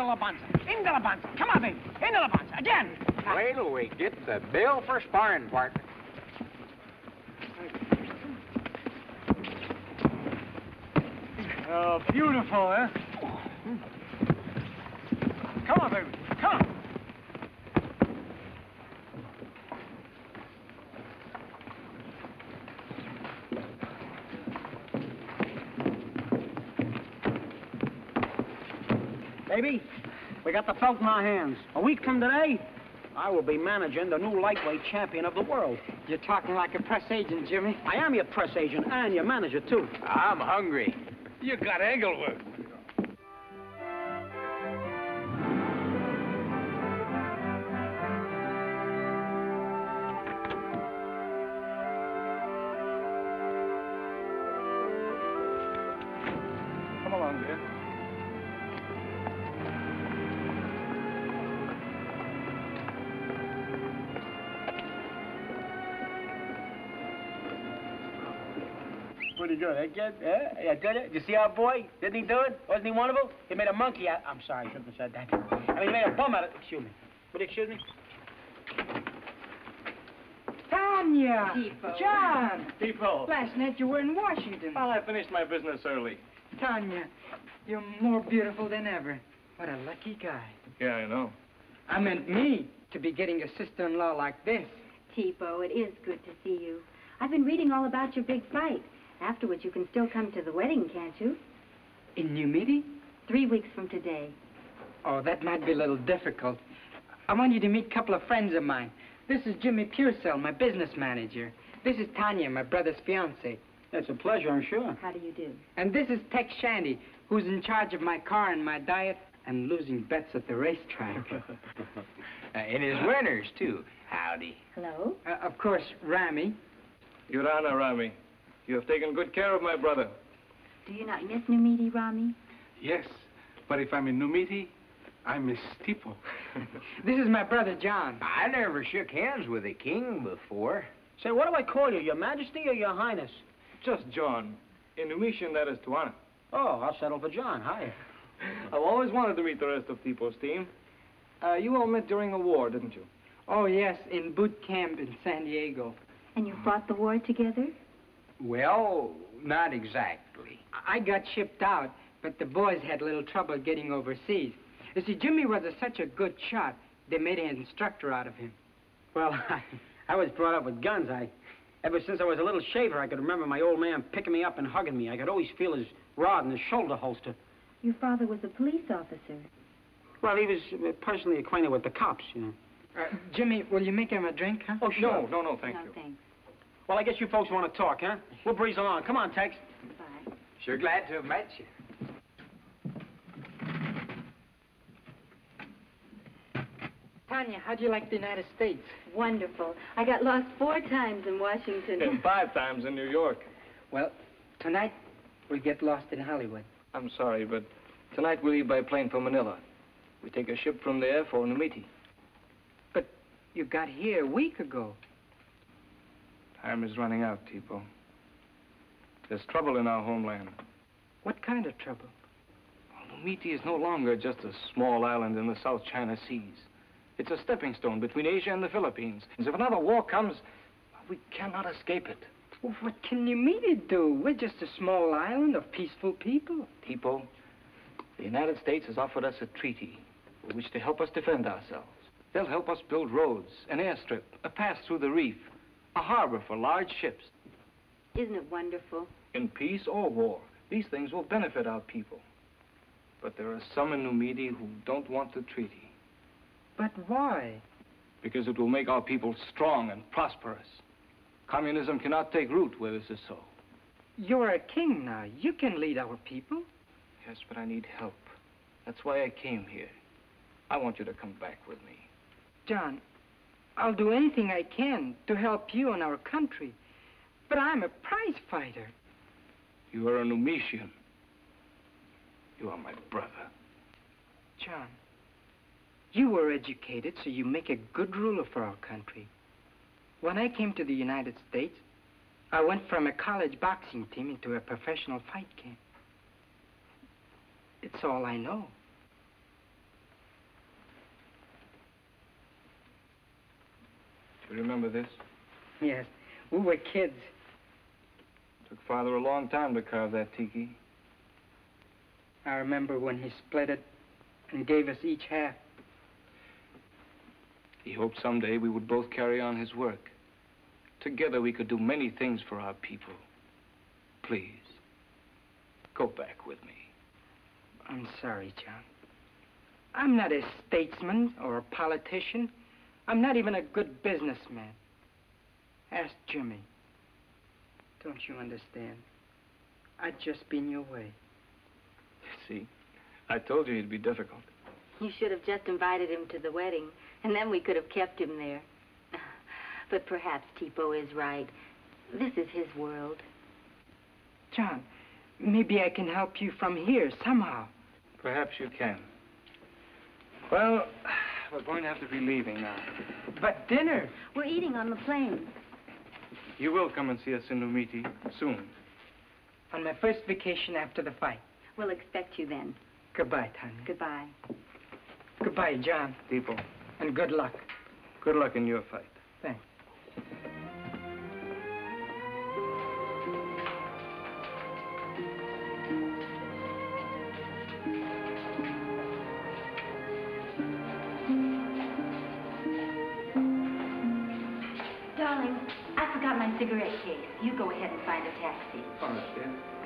Work the left into La Banza. Into La Banza. Come on, baby. Into La Banza. Again. Wait till we get the bill for sparring partner. Oh, beautiful, eh? Come on, baby. Come on. Baby, we got the belt in our hands. A week from today, I will be managing the new lightweight champion of the world. You're talking like a press agent, Jimmy. I am your press agent and your manager, too. I'm hungry. You got Englewood. Come good, eh, kid? Yeah, yeah, did it? Did you see our boy? Didn't he do it? Wasn't he wonderful? He made a monkey out. I'm sorry, I shouldn't have said that. I mean, he made a bum out of. Excuse me. Would you excuse me? Tanya! Depot. John! Depot. Last night you were in Washington. Well, I finished my business early. Tanya, you're more beautiful than ever. What a lucky guy. Yeah, I know. I meant me to be getting a sister-in-law like this. Tipo, it is good to see you. I've been reading all about your big fight. Afterwards, you can still come to the wedding, can't you? In New Midi? Three weeks from today. Oh, that might be a little difficult. I want you to meet a couple of friends of mine. This is Jimmy Purcell, my business manager. This is Tanya, my brother's fiance. It's a pleasure, I'm sure. How do you do? And this is Tex Shandy, who's in charge of my car and my diet and losing bets at the racetrack. Uh, and his winners, too. Howdy. Hello? uh, of course, Rami. Your Honor, Rami, you have taken good care of my brother. Do you not miss Numiti, Rami? Yes, but if I'm in Numiti, I miss Tipo. This is my brother, John. I never shook hands with a king before. Say, what do I call you? Your Majesty or Your Highness? Just John. In Numitian, that is Tuana. Oh, I'll settle for John. Hi. I've always wanted to meet the rest of Tipo's team. Uh, you all met during a war, didn't you? Oh, yes, in boot camp in San Diego. And you fought the war together? Well, not exactly. I got shipped out, but the boys had a little trouble getting overseas. You see, Jimmy was a, such a good shot, they made an instructor out of him. Well, I, I was brought up with guns. I, ever since I was a little shaver, I could remember my old man picking me up and hugging me. I could always feel his rod in his shoulder holster. Your father was a police officer. Well, he was uh, personally acquainted with the cops, you know. Uh, Jimmy, will you make him a drink, huh? Oh, No, no, no, thank no, you. thanks. Well, I guess you folks want to talk, huh? We'll breeze along. Come on, Tex. Bye. Sure glad to have met you. Tanya, how do you like the United States? Wonderful. I got lost four times in Washington. And five times in New York. Well, tonight we'll get lost in Hollywood. I'm sorry, but tonight we leave by plane for Manila. We take a ship from there for Numiti. But you got here a week ago. Time is running out, Tipo. There's trouble in our homeland. What kind of trouble? Numiti is no longer just a small island in the South China Seas. It's a stepping stone between Asia and the Philippines. And if another war comes, we cannot escape it. Well, what can to do? We're just a small island of peaceful people. Tipo, the United States has offered us a treaty with which to help us defend ourselves. They'll help us build roads, an airstrip, a pass through the reef, a harbor for large ships. Isn't it wonderful? In peace or war, these things will benefit our people. But there are some in Numidi who don't want the treaty But why? because it will make our people strong and prosperous. Communism cannot take root where this is so. You're a king now. You can lead our people. Yes, but I need help. That's why I came here. I want you to come back with me. John, I'll do anything I can to help you and our country. But I'm a prize fighter. You are a Numitian. You are my brother. John, you were educated, so you make a good ruler for our country. When I came to the United States, I went from a college boxing team into a professional fight camp. It's all I know. You remember this? Yes, we were kids. Took Father a long time to carve that tiki. I remember when he split it and gave us each half. He hoped someday we would both carry on his work. Together we could do many things for our people. Please, go back with me. I'm sorry, John. I'm not a statesman or a politician. I'm not even a good businessman. Ask Jimmy. Don't you understand? I'd just be in your way. See, I told you he'd be difficult. You should have just invited him to the wedding, and then we could have kept him there. But perhaps Tipo is right. This is his world. John, maybe I can help you from here somehow. Perhaps you can. Well, we're going to have to be leaving now. But dinner. We're eating on the plane. You will come and see us in Numiti soon. On my first vacation after the fight. We'll expect you then. Goodbye, Tanya. Goodbye. Goodbye, John. People, And good luck. good luck in your fight. Thanks. Cigarette case. You go ahead and find a taxi. Honest, dear.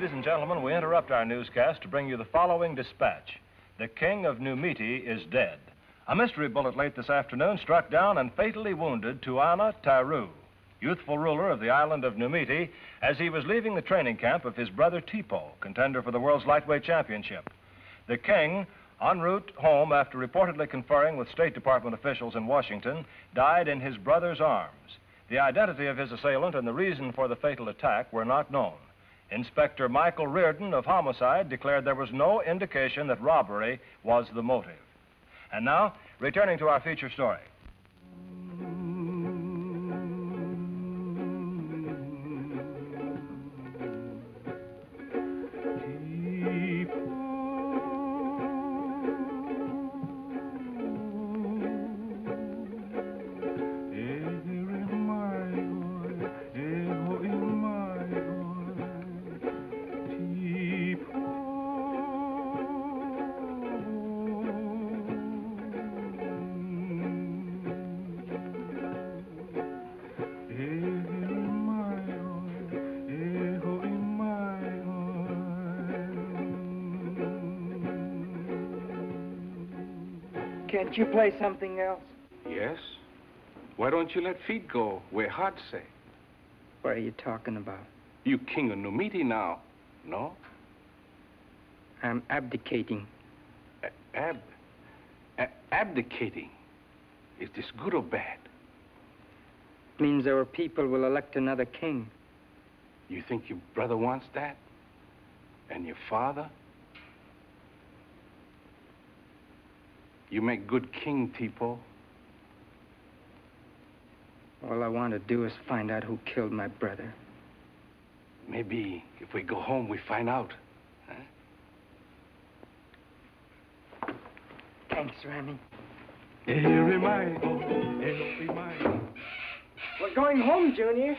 Ladies and gentlemen, we interrupt our newscast to bring you the following dispatch. The king of Numiti is dead. A mystery bullet late this afternoon struck down and fatally wounded Tuana Taru, youthful ruler of the island of Numiti, as he was leaving the training camp of his brother Tipo, contender for the world's lightweight championship. The king, en route home after reportedly conferring with State Department officials in Washington, died in his brother's arms. The identity of his assailant and the reason for the fatal attack were not known. Inspector Michael Reardon of Homicide declared there was no indication that robbery was the motive. And now, returning to our feature story. Can't you play something else? Yes? Why don't you let feet go where hearts say? What are you talking about? You king of Numiti now, no? I'm abdicating. A- ab... a- abdicating. Is this good or bad? Means our people will elect another king. You think your brother wants that? And your father? You make good king, Tipo. All I want to do is find out who killed my brother. Maybe if we go home, we find out. Huh? Thanks, Rami. Every We're going home, Junior.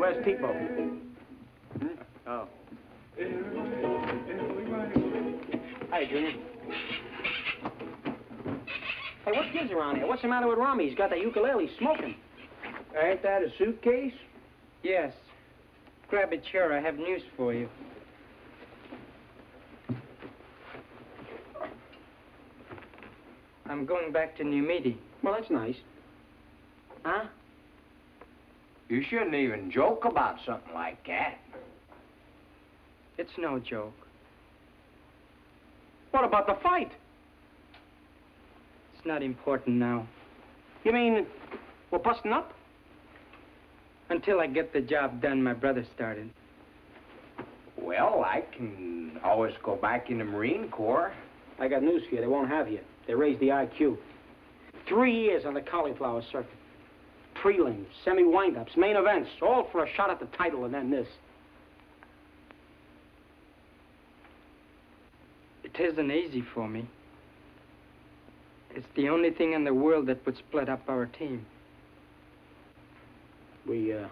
Where's Tipo? Hmm? Oh. Hi, Junior. Hey, what gives around here? What's the matter with Rami? He's got that ukulele smoking. Ain't that a suitcase? Yes. Grab a chair. I have news for you. I'm going back to New Midi. Well, that's nice. Huh? You shouldn't even joke about something like that. It's no joke. What about the fight? It's not important now. You mean we're busting up? Until I get the job done my brother started. Well, I can always go back in the Marine Corps. I got news for you. They won't have you. They raised the IQ. Three years on the cauliflower circuit. Prelims, semi-windups, main events, all for a shot at the title and then this. It isn't easy for me. It's the only thing in the world that would split up our team. We, uh,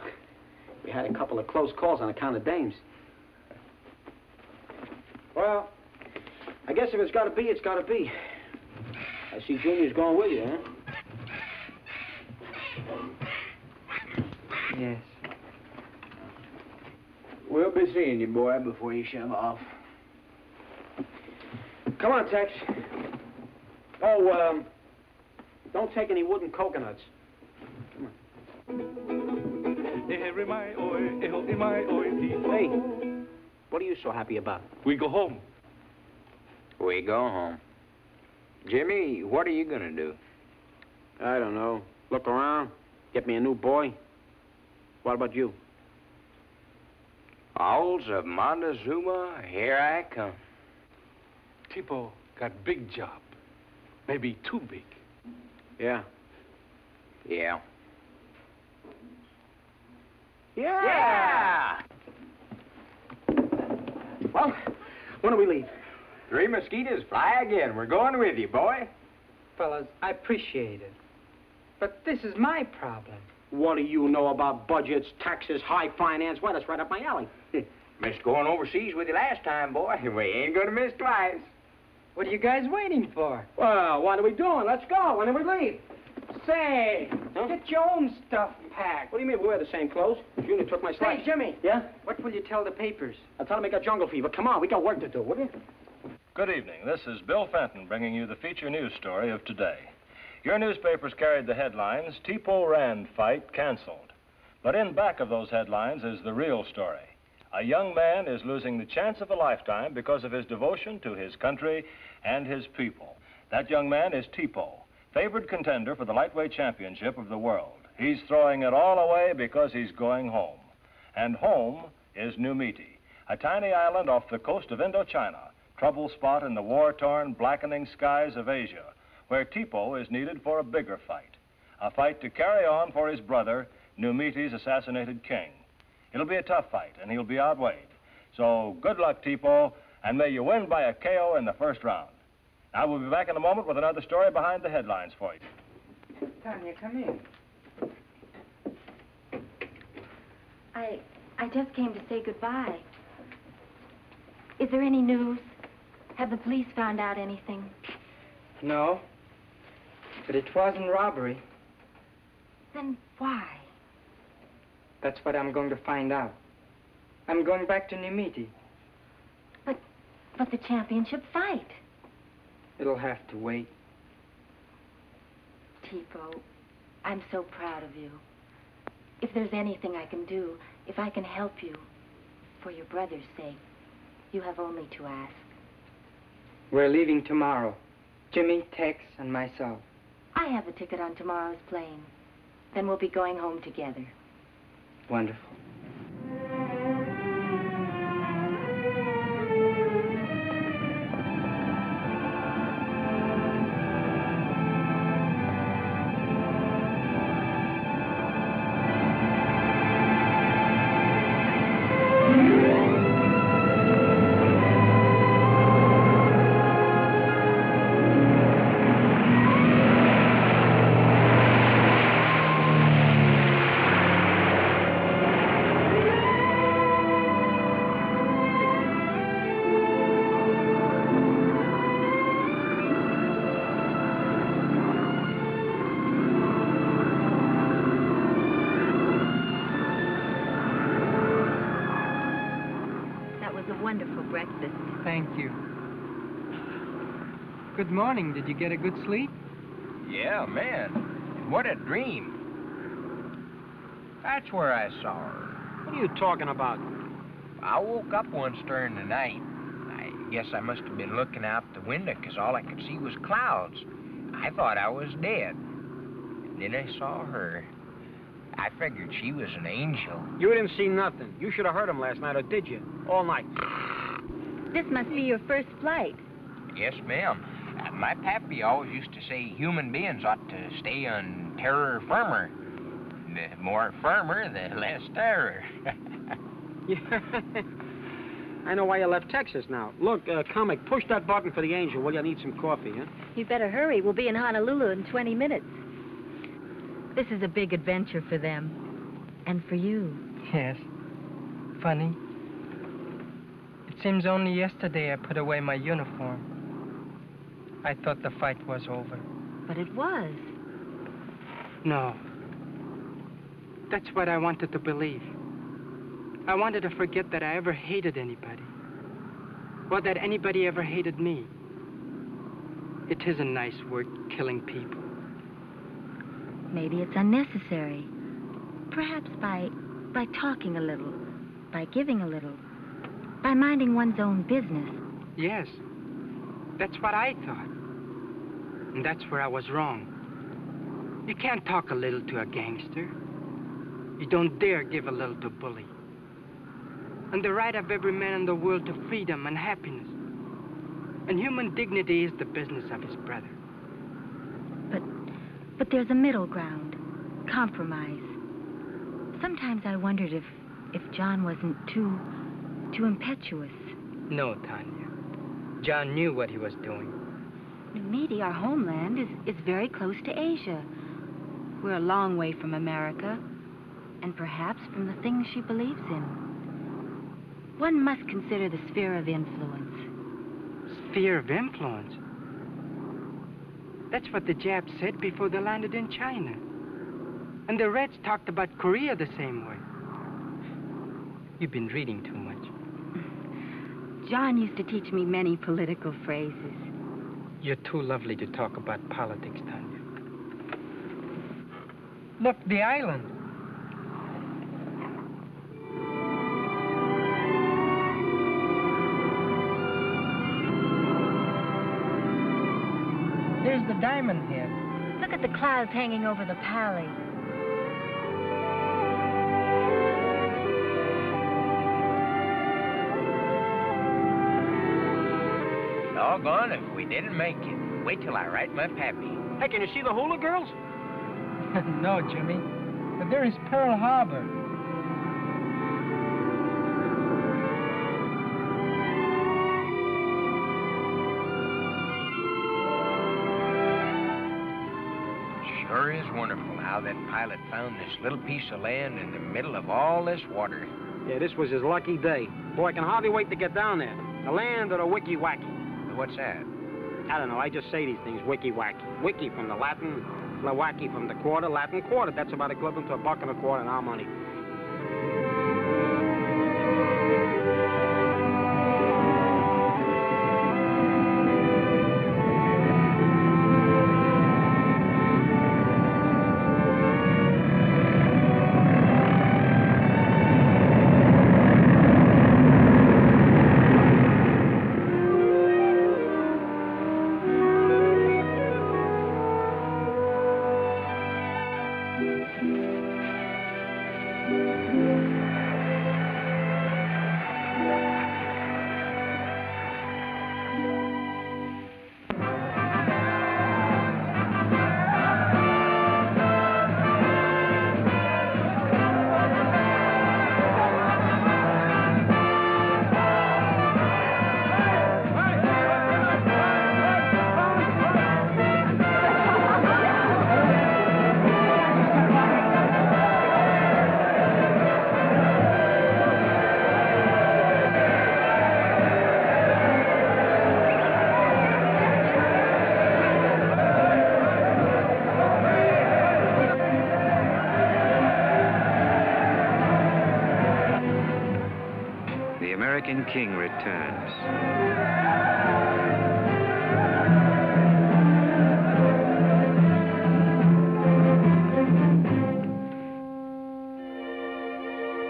we had a couple of close calls on account of dames. Well, I guess if it's got to be, it's got to be. I see Junior's going with you, huh? Yes. We'll be seeing you, boy, before you shove off. Come on, Tex. Oh, um, don't take any wooden coconuts. Come on. Hey, what are you so happy about? We go home. We go home. Jimmy, what are you gonna do? I don't know. Look around. Get me a new boy. What about you? Halls of Montezuma, here I come. Tipo got big job. Maybe too big. Yeah. Yeah. Yeah! Well, when do we leave? Three mosquitoes fly again. We're going with you, boy. Fellas, I appreciate it. But this is my problem. What do you know about budgets, taxes, high finance? Well, that's right up my alley. Missed going overseas with you last time, boy. We ain't gonna miss twice. What are you guys waiting for? Well, what are we doing? Let's go. When do we leave? Say, Huh? get your own stuff packed. What do you mean we wear the same clothes? Junior took my slice. Say, Jimmy, Yeah? what will you tell the papers? I'll tell him he got jungle fever. Come on, we got work to do, will you? Good evening. This is Bill Fenton bringing you the feature news story of today. Your newspapers carried the headlines Tipo Rand fight canceled. But in back of those headlines is the real story. A young man is losing the chance of a lifetime because of his devotion to his country and his people. That young man is Tipo, favored contender for the lightweight championship of the world. He's throwing it all away because he's going home. And home is Numiti, a tiny island off the coast of Indochina, trouble spot in the war-torn, blackening skies of Asia, where Tipo is needed for a bigger fight, a fight to carry on for his brother, Numiti's assassinated king. It'll be a tough fight, and he'll be outweighed. So good luck, Tipo, and may you win by a KO in the first round. Now, we'll be back in a moment with another story behind the headlines for you. Tanya, come in. I I just came to say goodbye. Is there any news? Have the police found out anything? No. But it wasn't robbery. Then why? That's what I'm going to find out. I'm going back to Nimiti. But but the championship fight. It'll have to wait. Tipo, I'm so proud of you. If there's anything I can do, if I can help you, for your brother's sake, you have only to ask. We're leaving tomorrow. Jimmy, Tex, and myself. I have a ticket on tomorrow's plane. Then we'll be going home together. Wonderful. Good morning. Did you get a good sleep? Yeah, man. What a dream. That's where I saw her. What are you talking about? I woke up once during the night. I guess I must have been looking out the window 'cause all I could see was clouds. I thought I was dead. And then I saw her. I figured she was an angel. You didn't see nothing. You should have heard him last night, or did you? All night. This must be your first flight. Yes, ma'am. My pappy always used to say human beings ought to stay on terror firmer. The more firmer, the less terror. Yeah. I know why you left Texas now. Look, uh, comic, push that button for the angel. Will you need some coffee, huh? You better hurry. We'll be in Honolulu in 20 minutes. This is a big adventure for them. And for you. Yes. Funny. It seems only yesterday I put away my uniform. I thought the fight was over. But it was. No. That's what I wanted to believe. I wanted to forget that I ever hated anybody. Or that anybody ever hated me. It is a nice word, killing people. Maybe it's unnecessary. Perhaps by by talking a little, by giving a little, by minding one's own business. Yes. That's what I thought. And that's where I was wrong. You can't talk a little to a gangster. You don't dare give a little to a bully. And the right of every man in the world to freedom and happiness. And human dignity is the business of his brother. But but there's a middle ground, compromise. Sometimes I wondered if if John wasn't too too impetuous. No, Tanya. John knew what he was doing. Numidi, our homeland, is, is very close to Asia. We're a long way from America, and perhaps from the things she believes in. One must consider the sphere of influence. Sphere of influence. That's what the Japs said before they landed in China. And the Reds talked about Korea the same way. You've been reading too much. John used to teach me many political phrases. You're too lovely to talk about politics, Tanya. Look, the island. There's the diamond head. Look at the clouds hanging over the Pali. Doggone if we didn't make it. Wait till I write my pappy. Hey, can you see the hula girls? no, Jimmy. But there is Pearl Harbor. Sure is wonderful how that pilot found this little piece of land in the middle of all this water. Yeah, this was his lucky day. Boy, I can hardly wait to get down there. The land of the wiki wacky. What's that? I don't know, I just say these things, wiki wacky. Wiki from the Latin, Lawaki from the quarter, Latin quarter. That's about equivalent to a buck and a quarter in our money.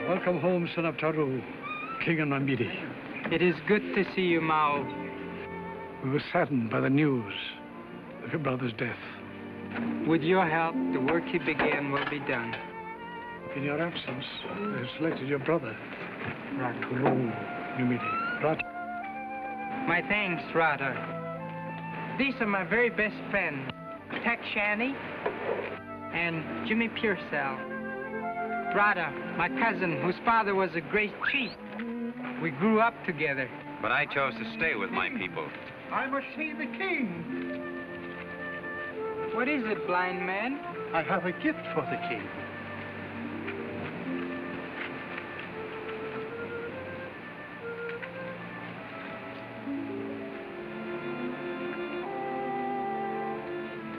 Welcome home, son of Taru, king of Namidi. It is good to see you, Mao. We were saddened by the news of your brother's death. With your help, the work he began will be done. In your absence, I have selected your brother rule Numidi. Rat My thanks, Rada. These are my very best friends, Tex Shandy and Jimmy Purcell. Rada, my cousin, whose father was a great chief. We grew up together. But I chose to stay with my people. I must see the king. What is it, blind man? I have a gift for the king.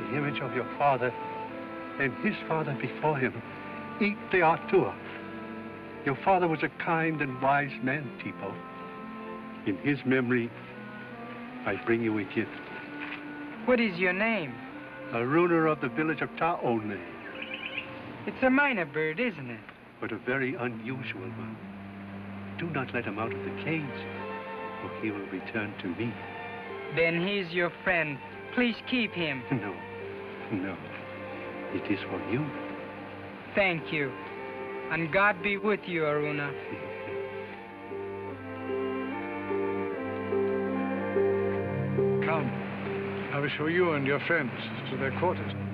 The image of your father and his father before him. Eat the Artua. Your father was a kind and wise man, Tipo. In his memory, I bring you a gift. What is your name? A ruler of the village of Taone, It's a mynah bird, isn't it? but a very unusual one. Do not let him out of the cage, or he will return to me. Then he's your friend. Please keep him. No, no. It is for you. Thank you. And God be with you, Aruna. Come. I will show you and your friends to their quarters.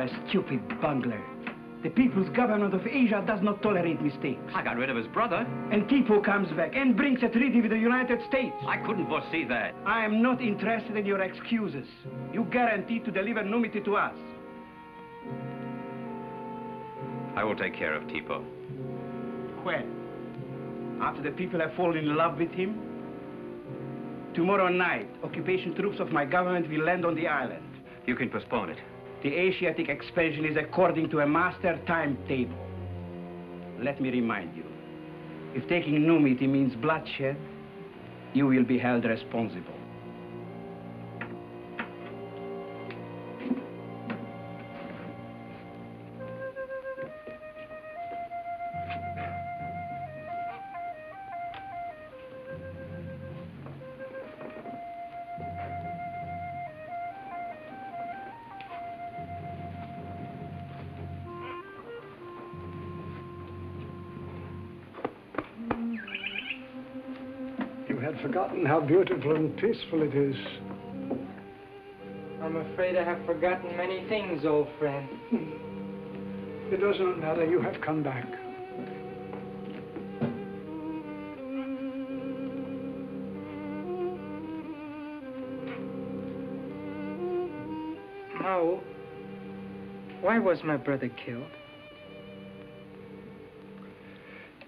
Are a stupid bungler. The people's government of Asia does not tolerate mistakes. I got rid of his brother. And Tipo comes back and brings a treaty with the United States. I couldn't foresee that. I am not interested in your excuses. You guaranteed to deliver Numiti to us. I will take care of Tipo. When? After the people have fallen in love with him? Tomorrow night, occupation troops of my government will land on the island. You can postpone it. The Asiatic expansion is according to a master timetable. Let me remind you, if taking Numiti means bloodshed, you will be held responsible. Forgotten how beautiful and peaceful it is. I'm afraid I have forgotten many things, old friend. It does not matter. You have come back. Mao, why was my brother killed?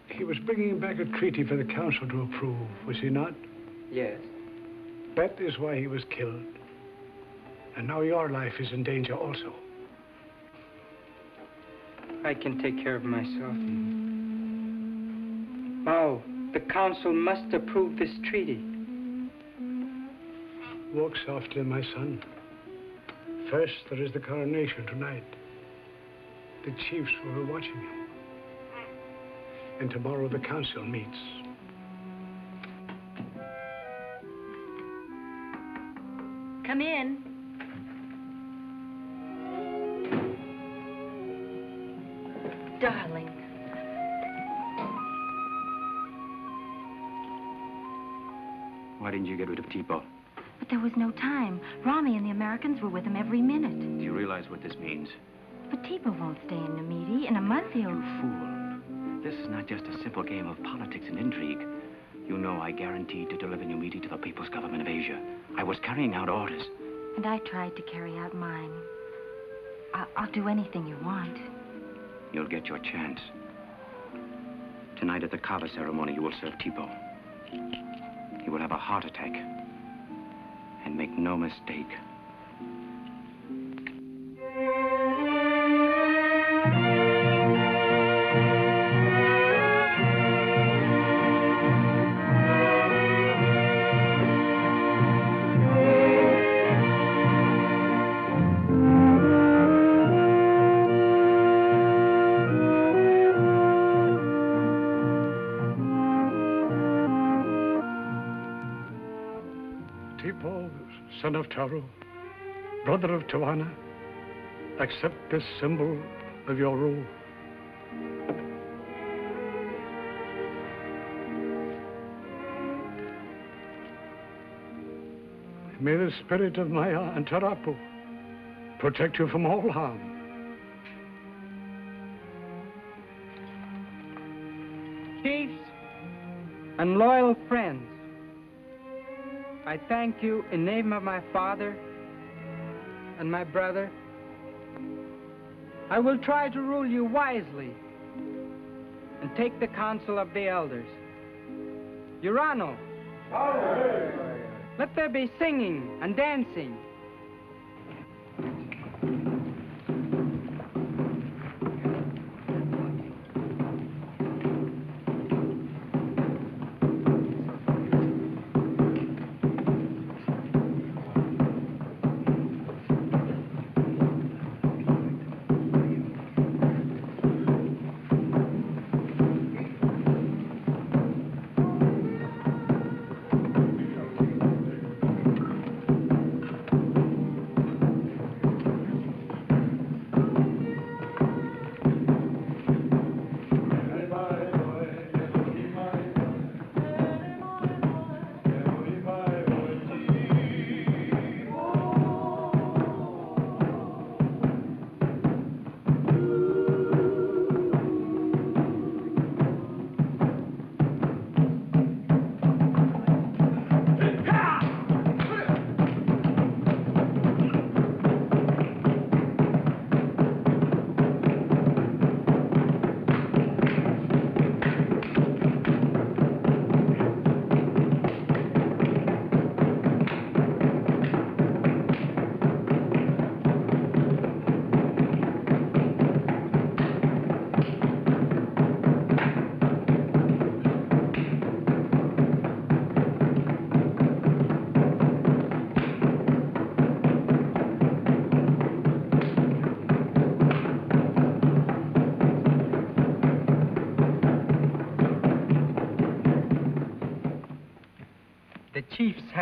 He was bringing back a treaty for the council to approve, was he not? Yes. That is why he was killed. And now your life is in danger also. I can take care of myself. Mao, the council must approve this treaty. Walk softly, my son. First, there is the coronation tonight. The chiefs will be watching you. And tomorrow the council meets. Didn't you get rid of Tipo? But there was no time. Rami and the Americans were with him every minute. Do you realize what this means? But Tipo won't stay in Namidi. In a month he'll... You fool. This is not just a simple game of politics and intrigue. You know I guaranteed to deliver Numiti to the People's Government of Asia. I was carrying out orders. And I tried to carry out mine. I'll, I'll do anything you want. You'll get your chance. Tonight at the Kava ceremony, you will serve Tipo. Will have a heart attack. And make no mistake, Taru, brother of Tawana, accept this symbol of your rule. May the spirit of Maya and Tarapu protect you from all harm. Thank you in name of my father and my brother. I will try to rule you wisely and take the counsel of the elders. Urano, let there be singing and dancing.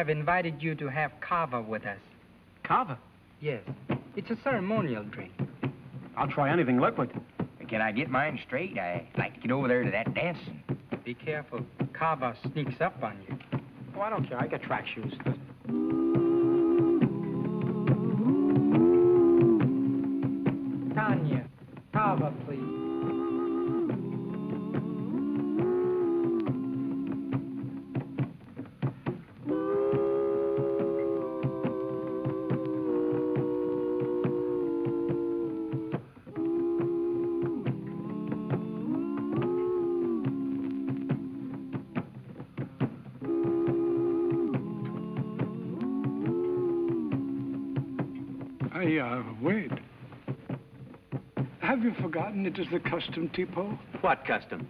Have invited you to have kava with us. Kava? Yes. It's a ceremonial drink. I'll try anything liquid. Can I get mine straight? I like to get over there to that dancing. Be careful. Kava sneaks up on you. Oh, I don't care. I got track shoes. I, uh, wait. Have you forgotten it is the custom, Tipo? What custom?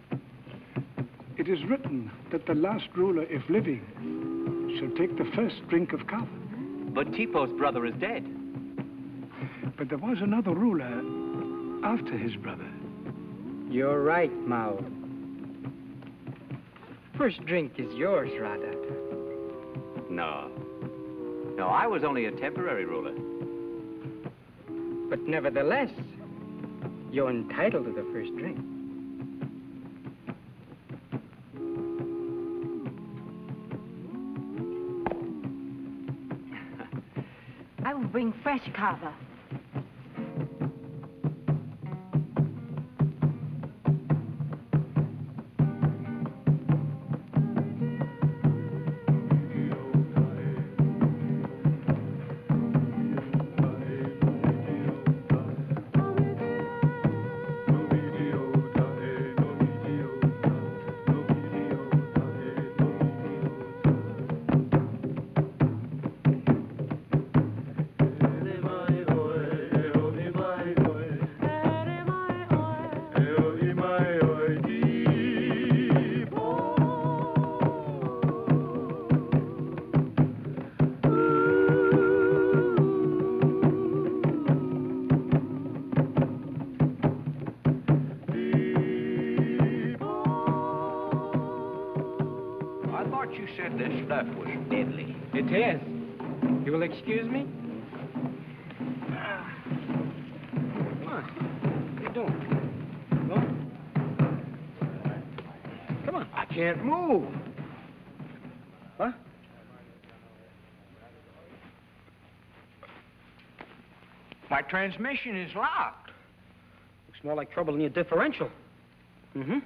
It is written that the last ruler, if living, shall take the first drink of kava. But Tipo's brother is dead. But there was another ruler after his brother. You're right, Mao. First drink is yours, Radat. No. No, I was only a temporary ruler. But nevertheless, you're entitled to the first drink. I will bring fresh kava. Transmission is locked. Looks more like trouble in your differential. Mm-hmm.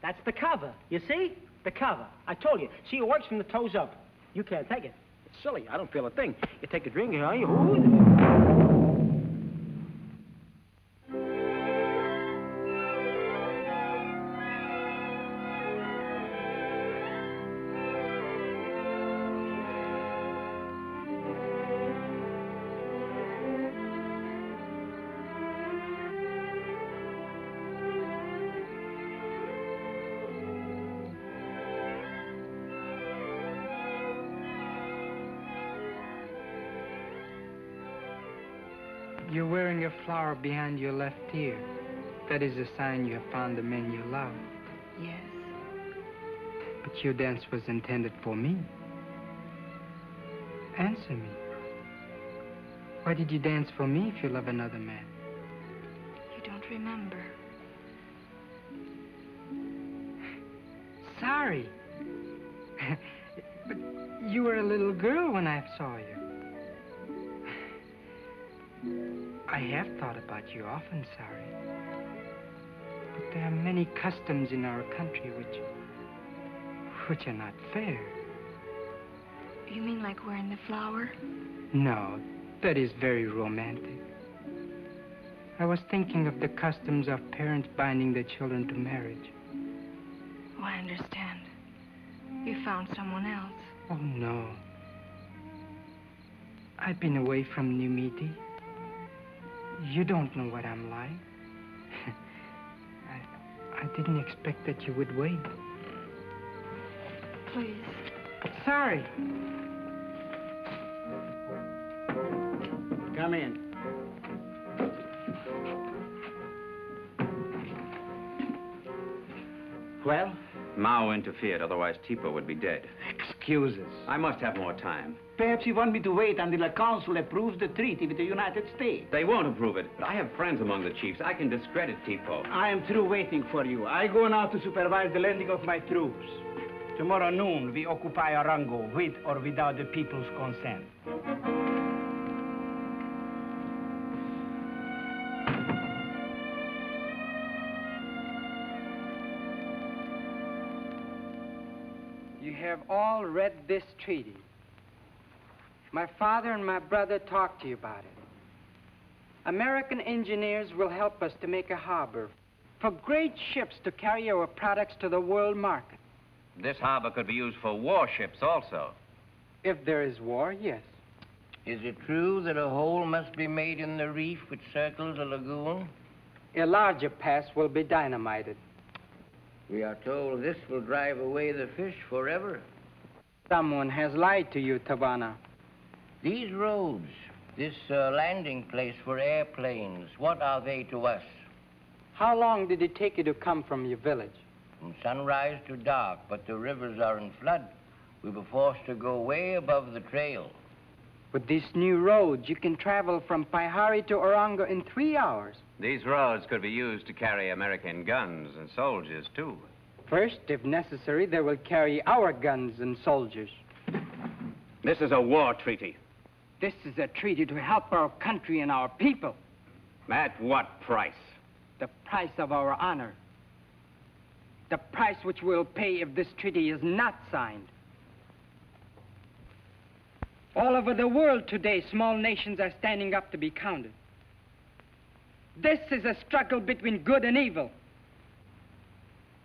That's the cover. You see? The cover. I told you. See, it works from the toes up. You can't take it. It's silly. I don't feel a thing. You take a drink, huh? You... behind your left ear. That is a sign you have found the man you love. Yes. But your dance was intended for me. Answer me. Why did you dance for me if you love another man? You don't remember. Sorry. but you were a little girl when I saw you. Have thought about you often, Sari. But there are many customs in our country which which are not fair. You mean like wearing the flower? No, that is very romantic. I was thinking of the customs of parents binding their children to marriage. Oh, I understand. You found someone else. Oh, no. I've been away from Numiti. You don't know what I'm like. I, I didn't expect that you would wait. Please. Sorry. Come in. Well? Mao interfered, otherwise Tipo would be dead. Excuses. I must have more time. Perhaps you want me to wait until the council approves the treaty with the United States. They won't approve it, but I have friends among the chiefs. I can discredit Tipo. I am through waiting for you. I go now to supervise the landing of my troops. Tomorrow noon, we occupy Arango, with or without the people's consent. Have all read this treaty. My father and my brother talked to you about it. American engineers will help us to make a harbor for great ships to carry our products to the world market. This harbor could be used for warships also. If there is war, yes. Is it true that a hole must be made in the reef which circles the lagoon? A larger pass will be dynamited. We are told this will drive away the fish forever. Someone has lied to you, Tabana. These roads, this uh, landing place for airplanes, what are they to us? How long did it take you to come from your village? From sunrise to dark, but the rivers are in flood. We were forced to go way above the trail. With these new roads, you can travel from Paihari to Orango in three hours. These roads could be used to carry American guns and soldiers, too. First, if necessary, they will carry our guns and soldiers. This is a war treaty. This is a treaty to help our country and our people. At what price? The price of our honor. The price which we'll pay if this treaty is not signed. All over the world today, small nations are standing up to be counted. This is a struggle between good and evil.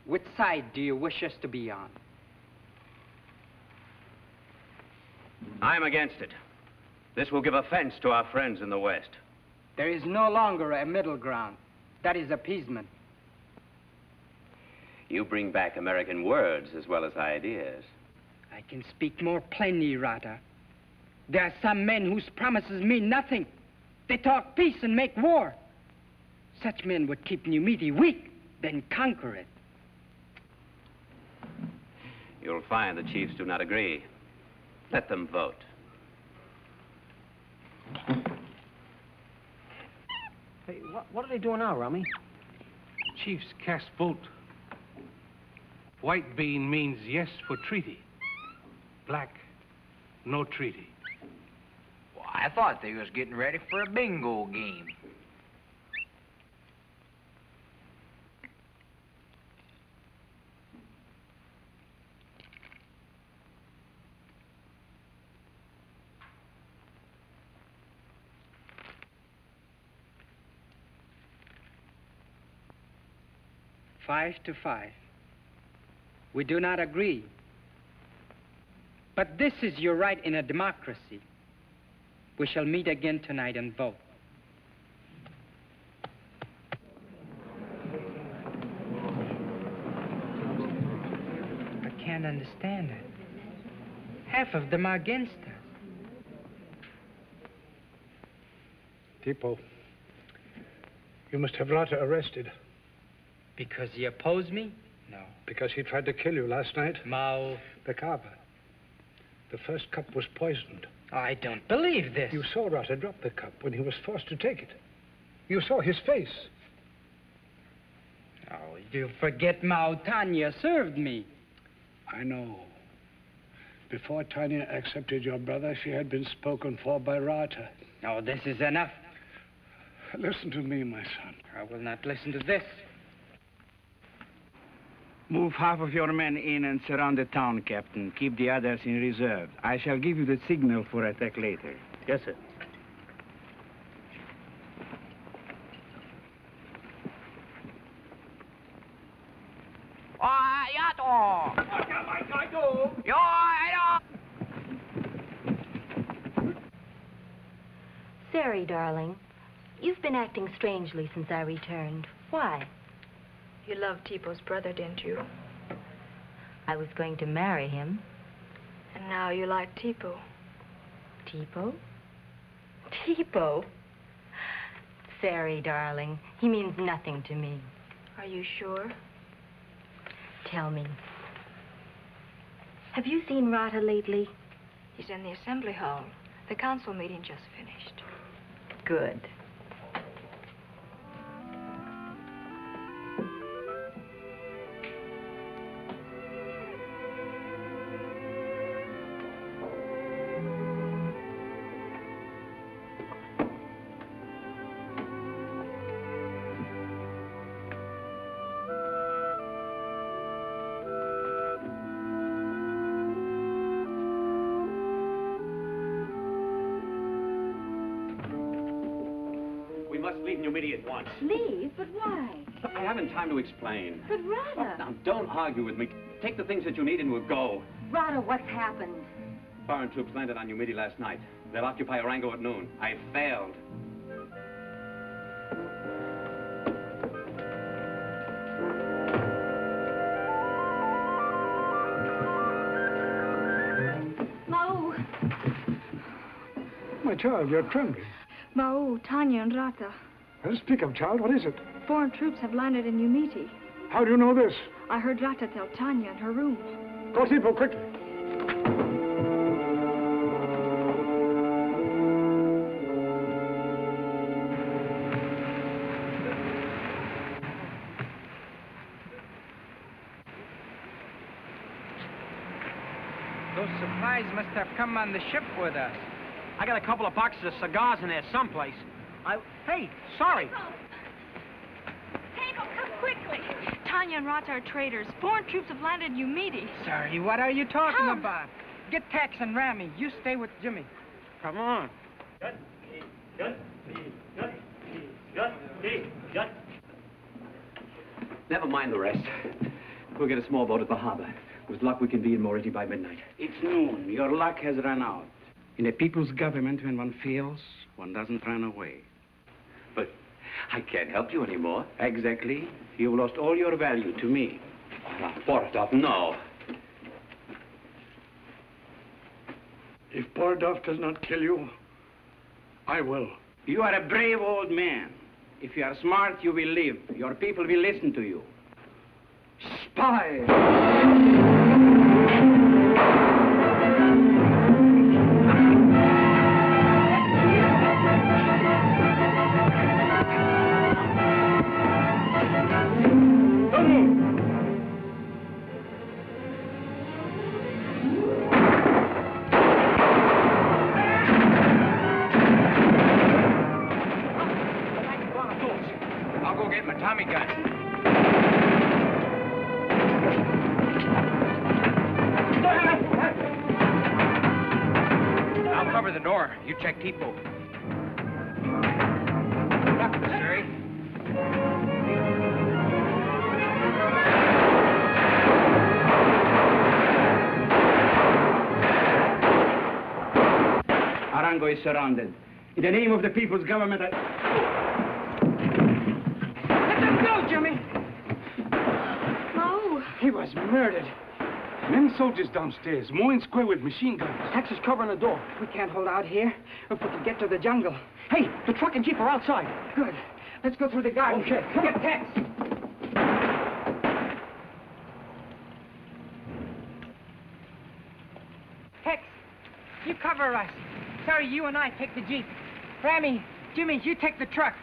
Which side do you wish us to be on? I'm against it. This will give offense to our friends in the West. There is no longer a middle ground. That is appeasement. You bring back American words as well as ideas. I can speak more plainly, Rata. There are some men whose promises mean nothing. They talk peace and make war. Such men would keep Numiti weak, then conquer it. You'll find the chiefs do not agree. Let them vote. Hey, what, what are they doing now, Rummy? Chiefs cast vote. White bean means yes for treaty. Black, no treaty. Well, I thought they was getting ready for a bingo game. Five to five. We do not agree. But this is your right in a democracy. We shall meet again tonight and vote. I can't understand it. Half of them are against us. Tipo, you must have Rata arrested. Because he opposed me? No. Because he tried to kill you last night? Mao. The kava. The first cup was poisoned. I don't believe this. You saw Rata drop the cup when he was forced to take it. You saw his face. Oh, you forget Mao Tanya served me. I know. Before Tanya accepted your brother, she had been spoken for by Rata. Oh, this is enough. Listen to me, my son. I will not listen to this. Move half of your men in and surround the town, Captain. Keep the others in reserve. I shall give you the signal for attack later. Yes, sir. Sari, darling, you've been acting strangely since I returned. Why? You loved Tipo's brother, didn't you? I was going to marry him. And now you like Tipo. Tipo? Tipo? Sari, darling, he means nothing to me. Are you sure? Tell me. Have you seen Rata lately? He's in the assembly hall. The council meeting just finished. Good. Time to explain. But Rata. Oh, now, don't argue with me. Take the things that you need and we'll go. Rata, what's happened? Foreign troops landed on Numidity last night. They'll occupy Orango at noon. I failed. Mao! My child, you're trembling. Mao, Tanya, and Rata. Well, speak up, child. What is it? Foreign troops have landed in Umiti. How do you know this? I heard Rata tell Tanya in her room. Go, see Tipo, quickly. Those supplies must have come on the ship with us. I got a couple of boxes of cigars in there someplace. I... Hey, sorry. Table, come quickly. Tanya and Rata are traitors. Foreign troops have landed in Umiti. Sari, what are you talking Come. about? Get Tex and Rami. You stay with Jimmy. Come on. Never mind the rest. We'll get a small boat at the harbor. With luck, we can be in Moretti by midnight. It's noon. Your luck has run out. In a people's government, when one fails, one doesn't run away. But I can't help you anymore. Exactly. You've lost all your value to me. Ah, now, Borodov, no. If Borodov does not kill you, I will. You are a brave old man. If you are smart, you will live. Your people will listen to you. Spy! Is surrounded. In the name of the people's government, I... Let them go, Jimmy! Mo! He was murdered. Many soldiers downstairs, mowing square with machine guns. Tex is covering the door. We can't hold out here if we can get to the jungle. Hey, the truck and jeep are outside. Good. Let's go through the garden. Okay, come Get Tex. Tex, you cover us. Sari, you and I take the jeep. Rammy, Jimmy, you take the truck.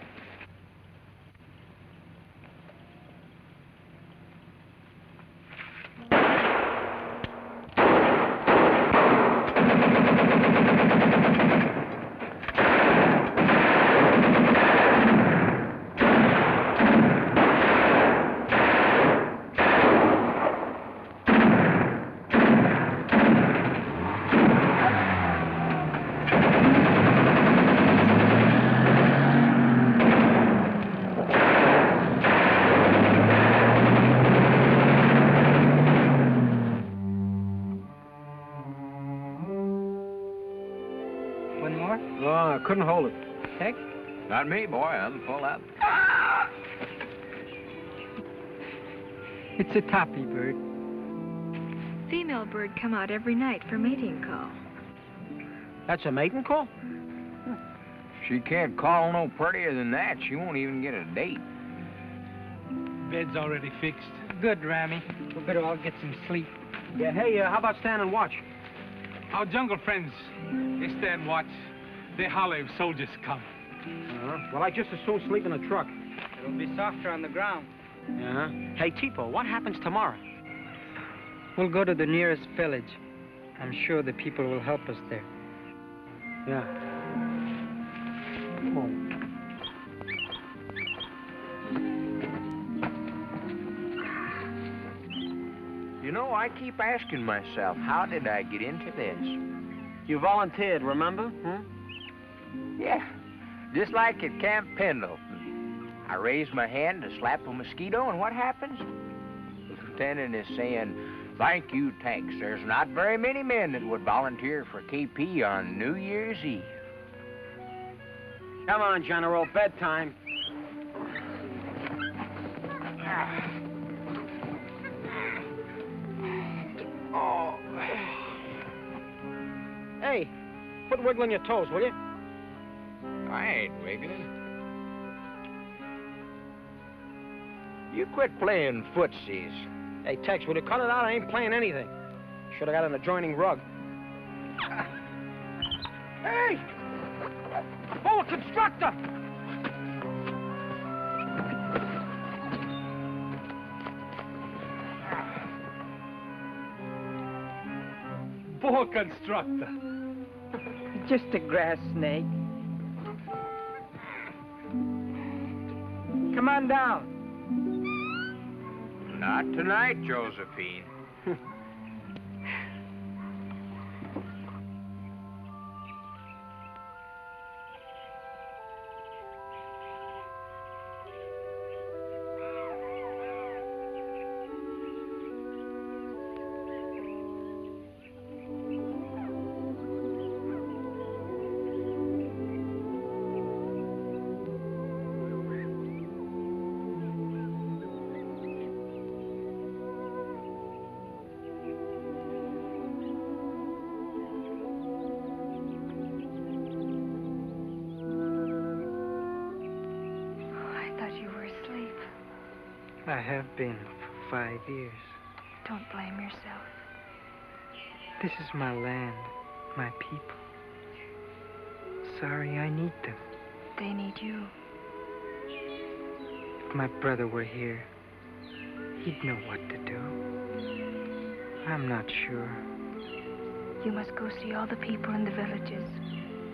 Couldn't hold it. Heck? Not me, boy. I'm full up. It's a toppy bird. Female bird come out every night for mating call. That's a mating call? She can't call no prettier than that. She won't even get a date. Bed's already fixed. Good, Rammy. We better all get some sleep. Yeah, hey, uh, how about stand and watch? Our jungle friends, they stand watch. They holler if soldiers come. Uh, well, I just as soon sleep in a truck. It'll be softer on the ground. Yeah. Hey, Tipo, what happens tomorrow? We'll go to the nearest village. I'm sure the people will help us there. Yeah. Come on. You know, I keep asking myself, how did I get into this? You volunteered, remember? Hmm? Yeah, just like at Camp Pendleton. I raise my hand to slap a mosquito, and what happens? The lieutenant is saying, Thank you, Tex. There's not very many men that would volunteer for KP on New Year's Eve. Come on, General, bedtime. Oh. Hey, quit wiggling your toes, will you? I ain't wiggling. You quit playing footsies. Hey, Tex, would you cut it out? I ain't playing anything. Should have got an adjoining rug. Hey! Oh, a constrictor! Boa constrictor. Just a grass snake. Come on down. Not tonight, Josephine. Is my land, my people. Sorry, I need them. They need you. If my brother were here, he'd know what to do. I'm not sure. You must go see all the people in the villages.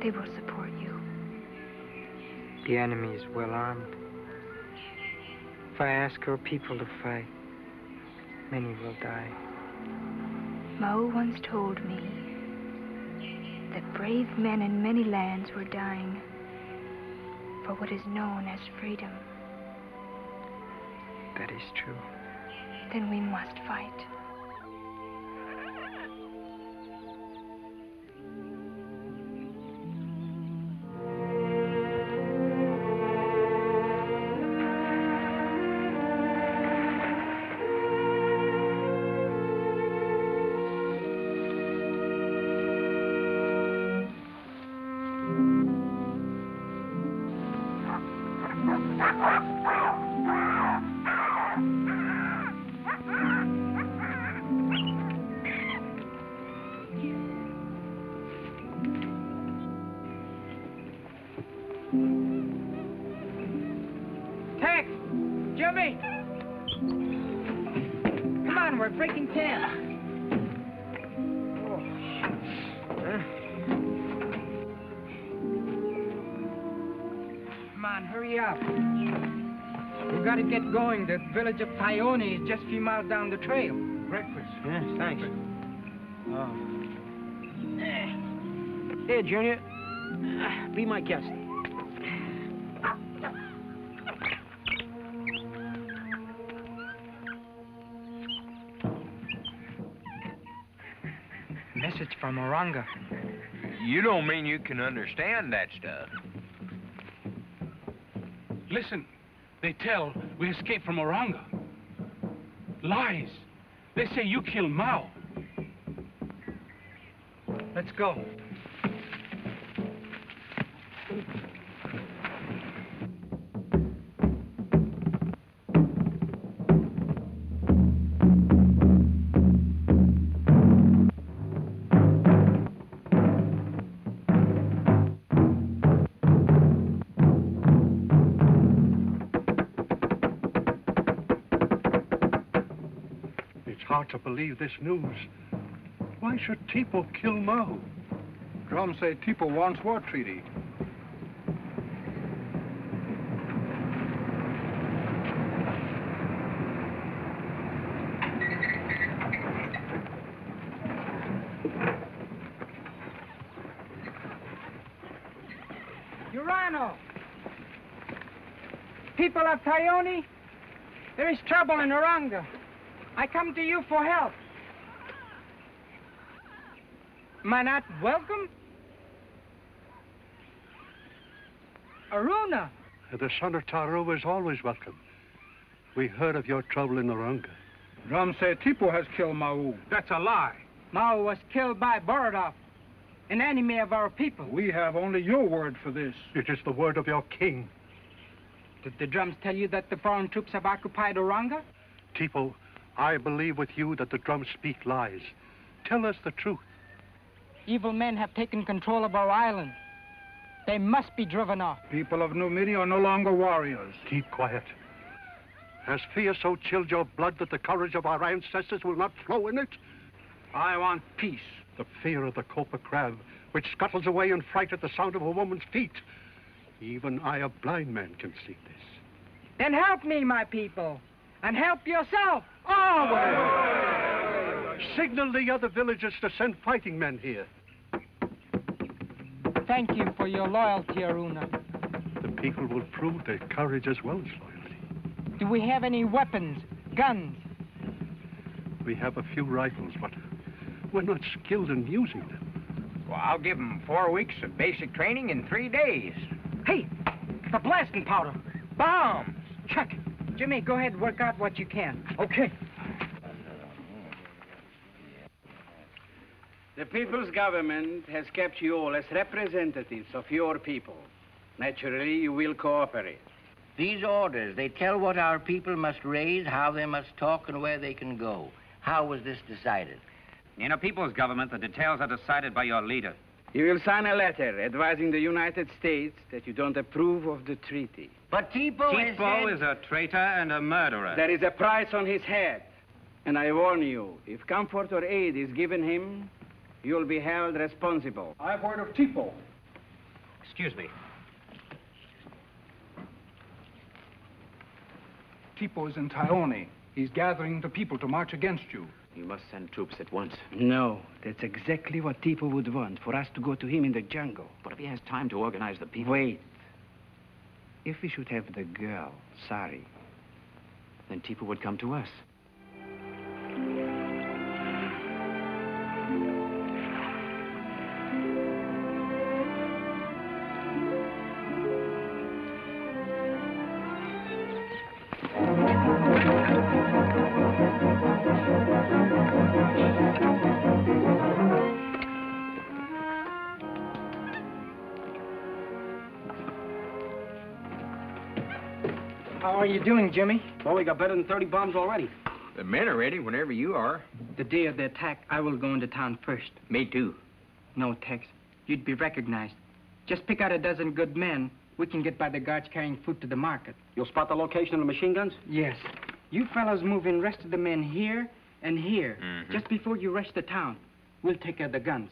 They will support you. The enemy is well armed. If I ask our people to fight, many will die. Mo once told me that brave men in many lands were dying for what is known as freedom. That is true. Then we must fight. The village of Tyone is just a few miles down the trail. Breakfast. Yes, thanks. Oh. Here, Junior. Be my guest. Message from Oranga. You don't mean you can understand that stuff. Listen, they tell we escaped from Oranga. Lies. They say you killed Mao. Let's go. Believe this news. Why should Tipo kill Mao? Drum say Tipo wants war treaty. Urano! People of Tyone, there is trouble in Oranga. I come to you for help. Am I not welcome? Aruna! The son of Taru is always welcome. We heard of your trouble in Oranga. Drum say Tipo has killed Mao. That's a lie. Mao was killed by Borodov, an enemy of our people. We have only your word for this. It is the word of your king. Did the drums tell you that the foreign troops have occupied Oranga? Tipo, I believe with you that the drums speak lies. Tell us the truth. Evil men have taken control of our island. They must be driven off. People of Numidi are no longer warriors. Keep quiet. Has fear so chilled your blood that the courage of our ancestors will not flow in it? I want peace. The fear of the copper crab, which scuttles away in fright at the sound of a woman's feet. Even I, a blind man, can see this. Then help me, my people, and help yourself always. Signal the other villagers to send fighting men here. Thank you for your loyalty, Aruna. The people will prove their courage as well as loyalty. Do we have any weapons, guns? We have a few rifles, but we're not skilled in using them. Well, I'll give them four weeks of basic training in three days. Hey, the blasting powder. Bombs! Check. Jimmy, go ahead and work out what you can. Okay. The people's government has kept you all as representatives of your people. Naturally, you will cooperate. These orders, they tell what our people must raise, how they must talk, and where they can go. How was this decided? In a people's government, the details are decided by your leader. You will sign a letter advising the United States that you don't approve of the treaty. But Tipo, has Tipo said- is a traitor and a murderer. There is a price on his head. And I warn you, if comfort or aid is given him, you'll be held responsible. I've heard of Tipo. Excuse me. Tipo is in Tyone. He's gathering the people to march against you. You must send troops at once. No, that's exactly what Tipo would want, for us to go to him in the jungle. But if he has time to organize the people... Wait. If we should have the girl, Sari. Then Tipo would come to us. Are you doing, Jimmy? Well, we got better than 30 bombs already. The men are ready whenever you are. The day of the attack, I will go into town first. Me too. No, Tex. You'd be recognized. Just pick out a dozen good men. We can get by the guards carrying food to the market. You'll spot the location of the machine guns? Yes. You fellows move in rest of the men here and here, Mhm. just before you rush the town. We'll take care of the guns.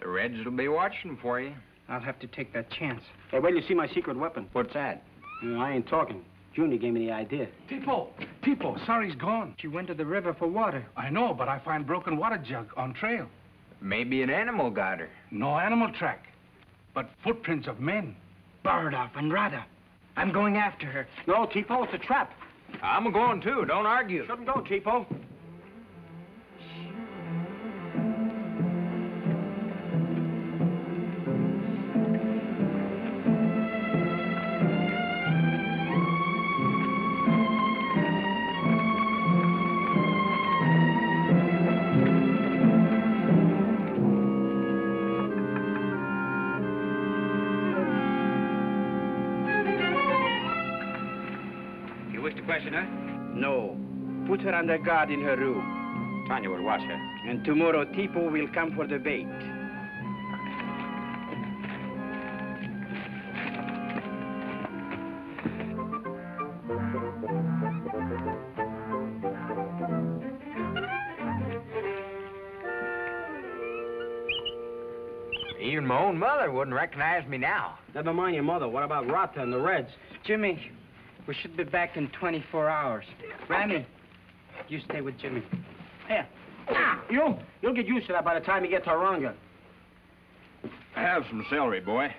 The Reds will be watching for you. I'll have to take that chance. Hey, wait till you see my secret weapon. What's that? You know, I ain't talking. Junior gave me the idea. Tipo, Tipo, Sari's gone. She went to the river for water. I know, but I find broken water jug on trail. Maybe an animal got her. No animal track, but footprints of men. Borodov and Rata. I'm going after her. No, Tipo, it's a trap. I'm going too. Don't argue. Shouldn't go, Tipo. No. Put her under guard in her room. Tanya will watch her. And tomorrow Tipo will come for the bait. Even my own mother wouldn't recognize me now. Never mind your mother. What about Rata and the Reds? Jimmy, we should be back in 24 hours. Rami, you stay with Jimmy. Here. You, you'll get used to that by the time you get to Oranga. Have some celery, boy.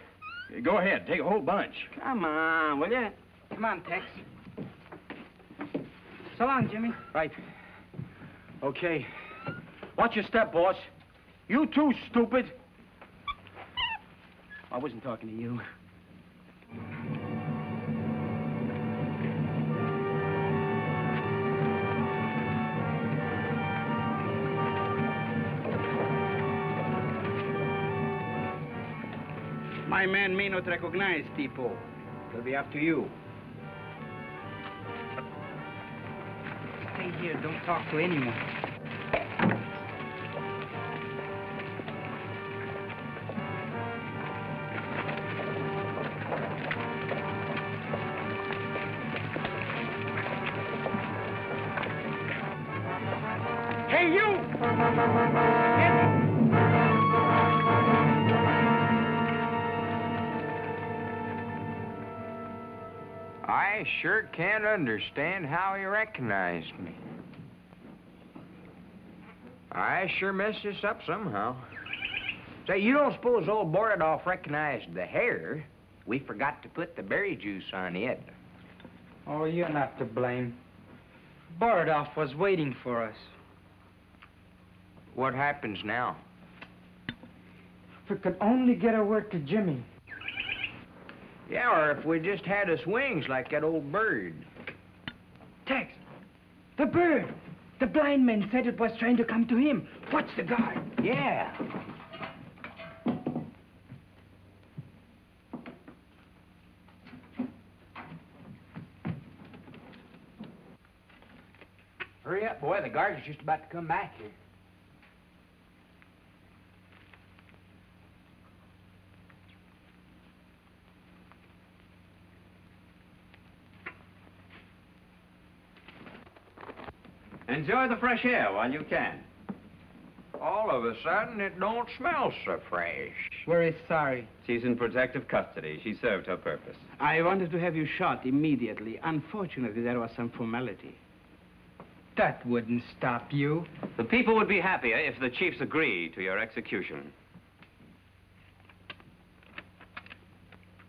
Go ahead, take a whole bunch. Come on, will you? Come on, Tex. So long, Jimmy. Right. Okay. Watch your step, boss. You too, stupid. I wasn't talking to you. My man may not recognize Tipo. It'll be up to you. Stay here. Don't talk to anyone. Can't understand how he recognized me. I sure messed this up somehow. Say, you don't suppose old Borodov recognized the hair? We forgot to put the berry juice on it. Oh, you're not to blame. Borodov was waiting for us. What happens now? If we could only get a word to Jimmy. Yeah, or if we just had us wings like that old bird. Tex, the bird. The blind man said it was trying to come to him. Watch the guard. Yeah. Hurry up, boy. The guard is just about to come back here. Enjoy the fresh air while you can. All of a sudden, it don't smell so fresh. Very sorry. She's in protective custody. She served her purpose. I wanted to have you shot immediately. Unfortunately, there was some formality. That wouldn't stop you. The people would be happier if the chiefs agree to your execution.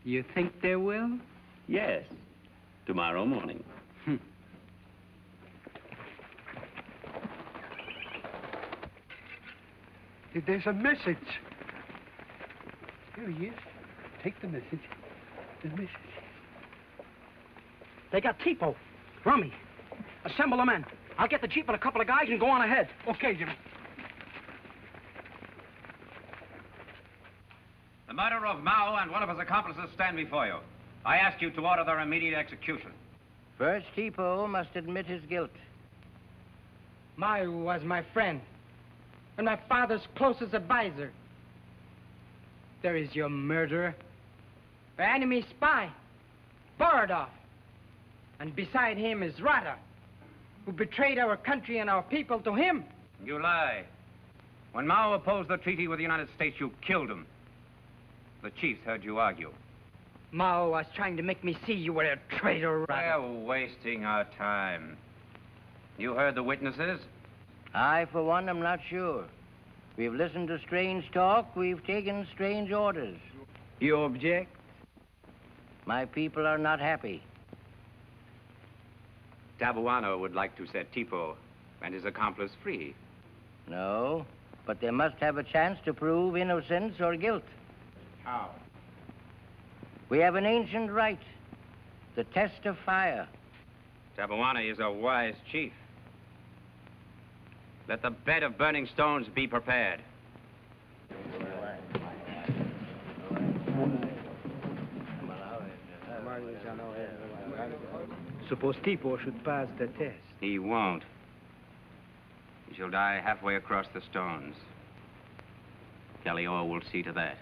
You think they will? Yes. Tomorrow morning. There's a message. Here he is. Take the message. The message. They got Tipo. Rummy. Assemble the men. I'll get the jeep and a couple of guys and go on ahead. Okay, Jimmy. The murderer of Mao and one of his accomplices stand before you. I ask you to order their immediate execution. First, Tipo must admit his guilt. Mao was my friend and my father's closest advisor. There is your murderer, our enemy spy, Borodov. And beside him is Rata, who betrayed our country and our people to him. You lie. When Mao opposed the treaty with the United States, you killed him. The chiefs heard you argue. Mao was trying to make me see you were a traitor, Rata. We're wasting our time. You heard the witnesses? I, for one, am not sure. We've listened to strange talk. We've taken strange orders. You object? My people are not happy. Tabuano would like to set Tipo and his accomplice free. No, but they must have a chance to prove innocence or guilt. How? We have an ancient right, the test of fire. Tabuana is a wise chief. Let the bed of burning stones be prepared. Suppose Tipo should pass the test. He won't. He shall die halfway across the stones. Calioa will see to that.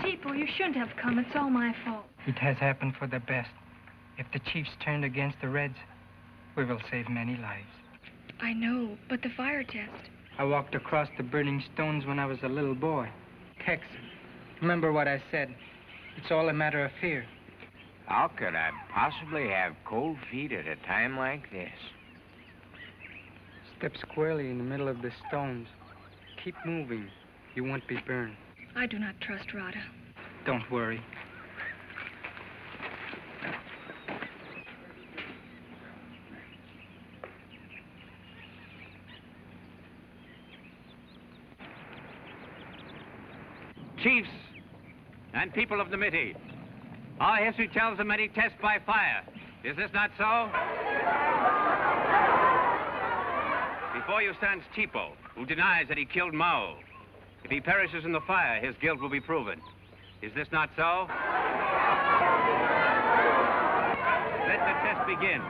Tipo, you shouldn't have come. It's all my fault. It has happened for the best. If the chiefs turned against the Reds, we will save many lives. I know, but the fire test. I walked across the burning stones when I was a little boy. Tex, remember what I said. It's all a matter of fear. How could I possibly have cold feet at a time like this? Step squarely in the middle of the stones. Keep moving. You won't be burned. I do not trust Rata. Don't worry. Chiefs and people of the Miti, our history tells of many tests by fire. Is this not so? Before you stands Tipo, who denies that he killed Mao. If he perishes in the fire, his guilt will be proven. Is this not so? Let the test begin.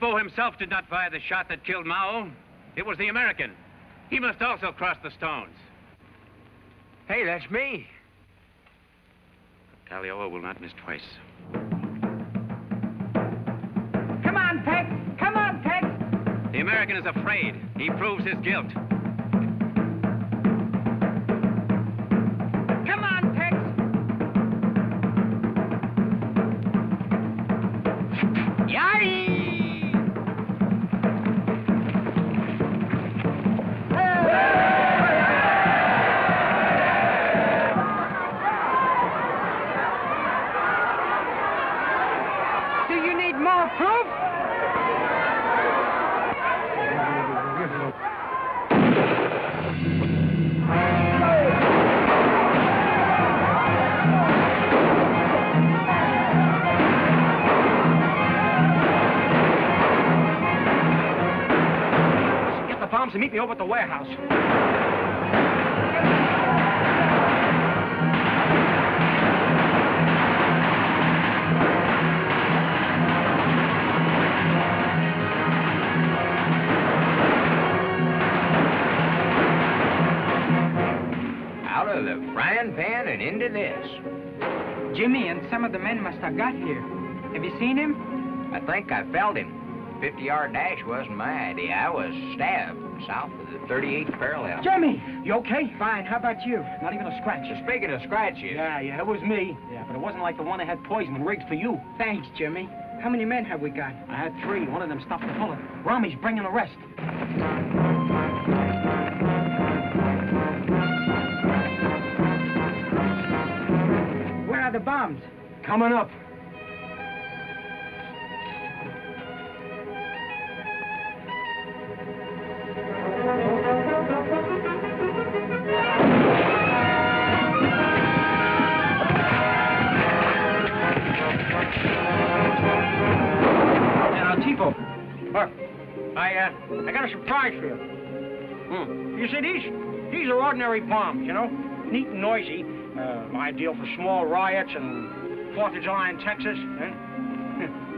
Tipo himself did not fire the shot that killed Mao. It was the American. He must also cross the stones. Hey, that's me. Calioa will not miss twice. Come on, Tex! Come on, Tex! The American is afraid. He proves his guilt. The warehouse. Out of the frying pan and into this. Jimmy and some of the men must have got here. Have you seen him? I think I felt him. 50-yard dash wasn't my idea. I was stabbed south of the 38th parallel. Jimmy, you okay? Fine. How about you? Not even a scratch. You're speaking of scratches, Yeah, yeah, it was me. Yeah, but it wasn't like the one that had poison and rigged for you. Thanks, Jimmy. How many men have we got? I had three. One of them stopped the bullet. Rami's bringing the rest. Where are the bombs? Coming up. Uh, I got a surprise for you. Hmm. You see, these, these are ordinary bombs, you know? Neat and noisy, uh, ideal for small riots and Fourth of July in Texas, eh?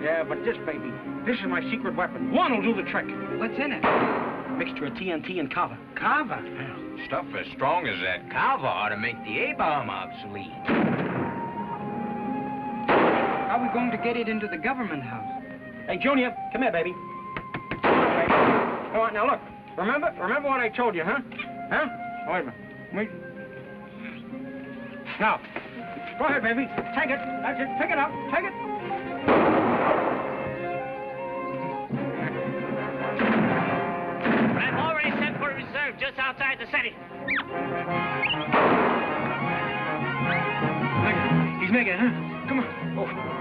yeah, but this, baby, this is my secret weapon. One will do the trick. What's in it? Mixture of TNT and kava. Kava. stuff as strong as that kava ought to make the A-bomb obsolete. How are we going to get it into the government house? Hey, Junior, come here, baby. On, baby. Now look. Remember, remember what I told you, huh? Huh? Oh, wait a minute. Wait. Now, go ahead, baby. Take it. That's it. Pick it up. Take it. I've already sent for a reserve just outside the city. He's making it, huh? Come on. Oh.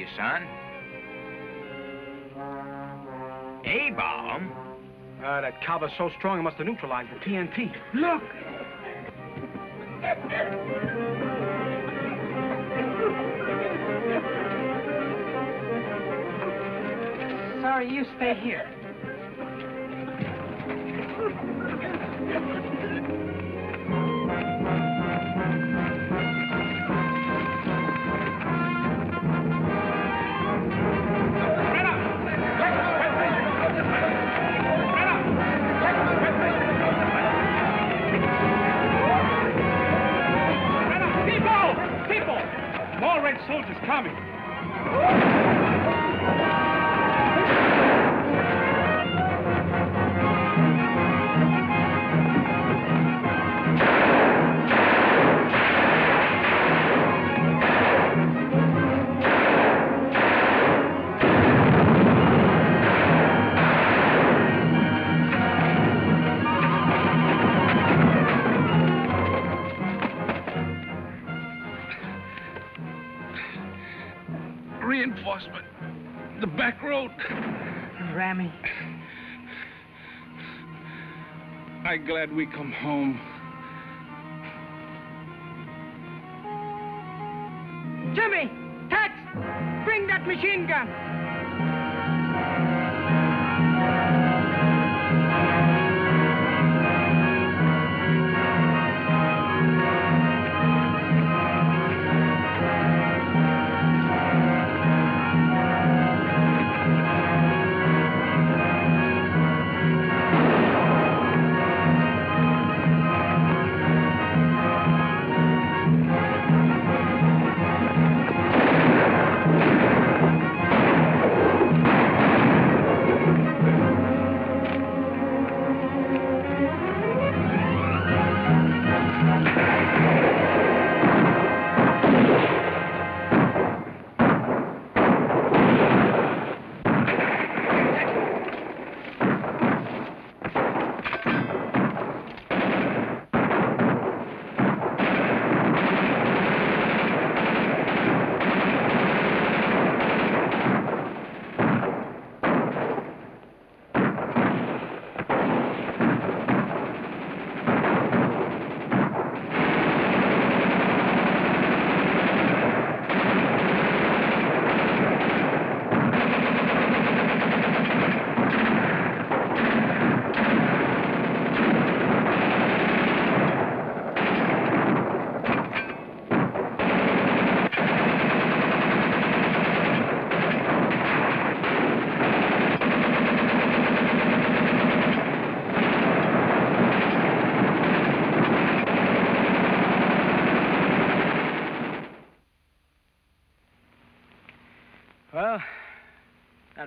You, son. A-bomb? Uh, that kava's so strong it must have neutralized the TNT. Look! Sorry, you stay here. Red soldiers coming. I glad we come home. Jimmy! Tex! Bring that machine gun!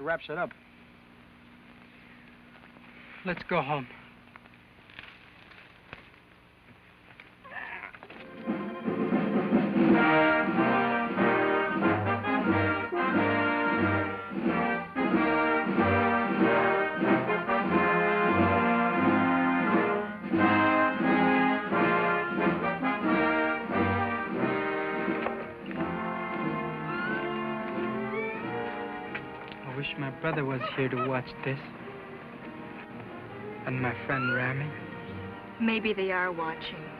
Wraps it up. Let's go home. Brother was here to watch this. And my friend Rami. Maybe they are watching.